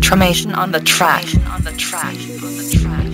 Tremation on the track. On the track. On the track.